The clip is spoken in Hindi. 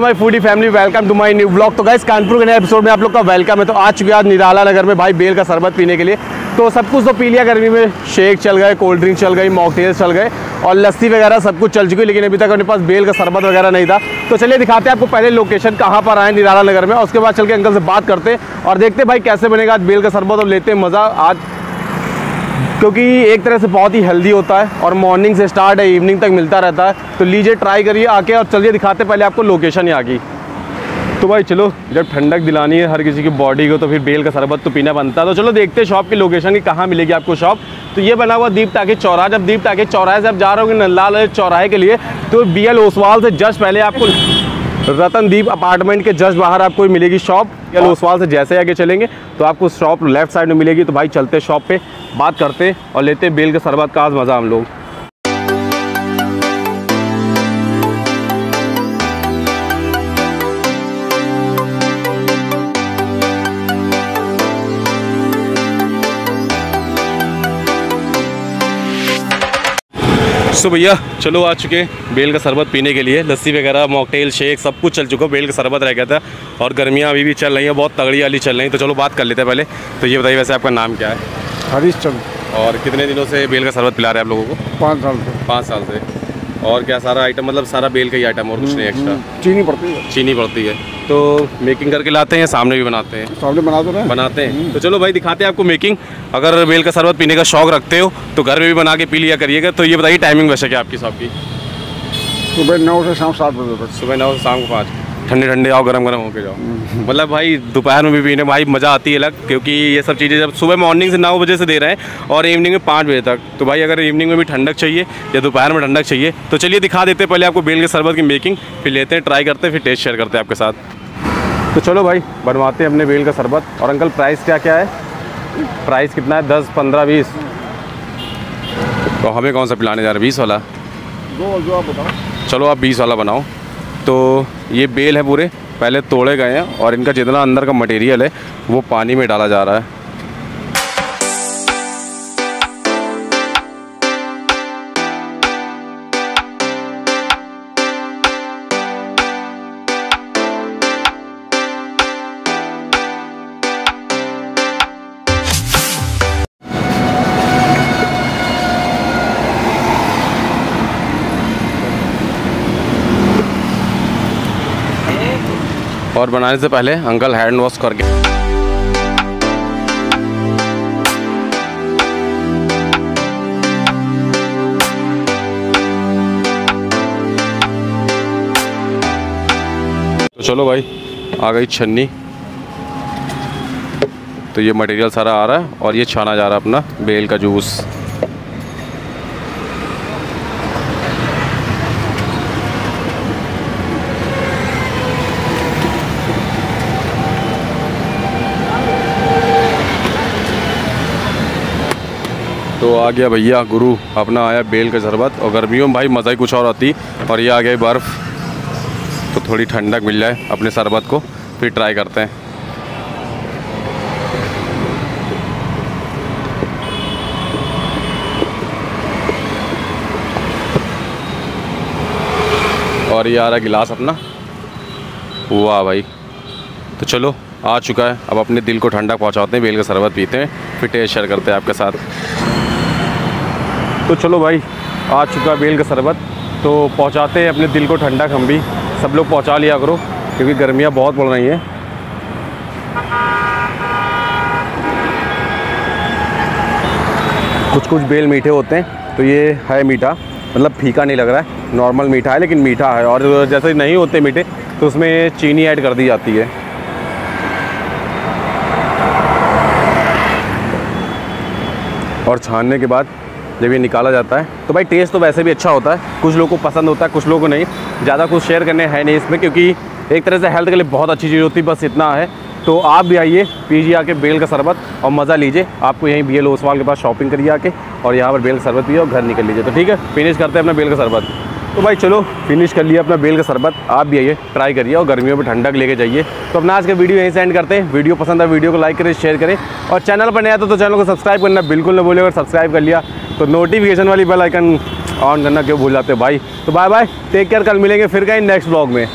Hello my foodie family, welcome to my new blog. तो गाइस कानपुर के नए एपिसोड में आप लोग का वेलकम है। तो आज चुके आज निराला नगर में भाई, बेल का शरबत पीने के लिए। तो सब कुछ तो पी लिया, गर्मी में शेक चल गए कोल्ड ड्रिंक चल गई मॉकटेल्स चल गए, और लस्सी वगैरह सब कुछ चल चुकी लेकिन अभी तक अपने पास बेल का शरबत वगैरह नहीं था। तो चलिए दिखाते हैं आपको पहले लोकेशन कहाँ पर आए निराला नगर में उसके बाद चल के अंकल से बात करते और देखते भाई कैसे बनेगा आज बेल का शरबत, और लेते हैं मज़ा आज। क्योंकि एक तरह से बहुत ही हेल्दी होता है और मॉर्निंग से स्टार्ट है इवनिंग तक मिलता रहता है। तो लीजिए ट्राई करिए, आके और चलिए, दिखाते पहले आपको लोकेशन यहाँ की तो भाई, चलो, जब ठंडक दिलानी है हर किसी की बॉडी को तो फिर बेल का शरबत तो पीना बनता है। तो चलो, देखते हैं शॉप की लोकेशन की कहाँ मिलेगी आपको शॉप तो ये बना हुआ दीप टाके चौराहा जब दीप टाके चौराहे से आप जा रहे होंगे नंदलाल चौराहे के लिए तो बी एल ओसवाल से जस्ट पहले आपको रतनदीप अपार्टमेंट के जस्ट बाहर आपको मिलेगी शॉप। या लोसवाल से जैसे आगे चलेंगे तो आपको शॉप लेफ़्ट साइड में मिलेगी। तो भाई चलते शॉप पे, बात करते और लेते बेल के शरबत का आज मज़ा हम लोग। सो भैया चलो आ चुके बेल का शरबत पीने के लिए। लस्सी वगैरह मॉकटेल शेक सब कुछ चल चुका बेल का शरबत रह गया था। और गर्मियाँ अभी भी चल रही हैं बहुत तगड़ी वाली चल रही हैं। तो चलो बात कर लेते हैं पहले। तो ये बताइए वैसे आपका नाम क्या है? हरीश चंद। और कितने दिनों से बेल का शरबत पिला रहे हैं आप लोगों को? पाँच साल से। पाँच साल से। और क्या सारा आइटम मतलब सारा बेल का ही आइटम और कुछ नहीं एक्स्ट्रा चीनी पड़ती है। चीनी पड़ती है। तो मेकिंग करके लाते हैं सामने भी बनाते हैं। सामने बना दो ना बनाते हैं। तो चलो भाई दिखाते हैं आपको मेकिंग अगर बेल का शरबत पीने का शौक रखते हो तो घर में भी बना के पी लिया करिएगा। तो ये बताइए टाइमिंग वैसे क्या आपकी शॉप की? सुबह नौ से शाम सात बजे तक। सुबह नौ से शाम को पाँच। ठंडे ठंडे आओ गरम गरम होके जाओ। मतलब भाई दोपहर में भी पीने भाई मज़ा आती है अलग क्योंकि ये सब चीज़ें जब सुबह मॉर्निंग से नौ बजे से दे रहे हैं और इवनिंग में पाँच बजे तक। तो भाई अगर इवनिंग में भी ठंडक चाहिए या दोपहर में ठंडक चाहिए तो चलिए दिखा देते हैं पहले आपको बेल के शरबत की मेकिंग फिर लेते हैं ट्राई करते हैं फिर टेस्ट शेयर करते हैं आपके साथ। तो चलो भाई बनवाते हैं अपने बेल का शरबत। और अंकल प्राइस क्या क्या है? प्राइस कितना है? दस पंद्रह बीस। तो हमें कौन सा पिलाने जा रहा है? बीस वाला? जो जो आप बताओ। चलो आप बीस वाला बनाओ। तो ये बेल है पूरे, पहले तोड़े गए हैं और इनका जितना अंदर का मटेरियल है, वो पानी में डाला जा रहा है। और बनाने से पहले अंकल हैंड वॉश करके। तो चलो भाई, आ गई छन्नी। तो ये मटेरियल सारा आ रहा है और ये छाना जा रहा है अपना बेल का जूस आ गया भैया, गुरु अपना आया बेल का शरबत और गर्मियों में भाई मज़ा ही कुछ और आती। और ये आ गई बर्फ़। तो थोड़ी ठंडक मिल जाए अपने शरबत को, फिर ट्राई करते हैं। और ये आ रहा गिलास अपना। वाह भाई। तो चलो, आ चुका है। अब अपने दिल को ठंडा पहुंचाते हैं, बेल का शरबत पीते हैं, फिर टेस्ट शेयर करते हैं आपके साथ। तो चलो भाई, आ चुका बेल का शरबत। तो पहुंचाते हैं अपने दिल को ठंडक हम भी सब लोग पहुँचा लिया करो, क्योंकि गर्मियाँ बहुत बढ़ रही हैं। कुछ कुछ बेल मीठे होते हैं तो ये है मीठा। मतलब फीका नहीं लग रहा है, नॉर्मल मीठा है, लेकिन मीठा है। और जैसे नहीं होते मीठे तो उसमें चीनी ऐड कर दी जाती है। और छानने के बाद जब ये निकाला जाता है तो भाई टेस्ट तो वैसे भी अच्छा होता है। कुछ लोगों को पसंद होता है कुछ लोगों को नहीं। ज़्यादा कुछ शेयर करने है नहीं इसमें क्योंकि एक तरह से हेल्थ के लिए बहुत अच्छी चीज़ होती है बस इतना है। तो आप भी आइए पीजिए आके बेल का शरबत और मज़ा लीजिए। आपको यहीं बी एल ओसवाल के पास शॉपिंग करिए आके और यहाँ पर बेल का शरबत पिए और घर निकल लीजिए। तो ठीक है फिनिश करते हैं अपना बेल का शरबत। तो भाई चलो फिनिश कर लिया अपना बेल का शरबत। आप भी आइए ट्राई करिए और गर्मियों में ठंडक लेके जाइए। तो अपना आज का वीडियो यहीं सेंड करते हैं। वीडियो पसंद है वीडियो को लाइक करें शेयर करें। और चैनल पर नया तो, तो चैनल को सब्सक्राइब करना बिल्कुल ना भूले अगर सब्सक्राइब कर लिया। तो नोटिफिकेशन वाली बेल आइकन ऑन करना, क्यों भूल जाते भाई? तो बाय बाय टेक केयर कल मिलेंगे फिर कहीं नेक्स्ट ब्लॉग में।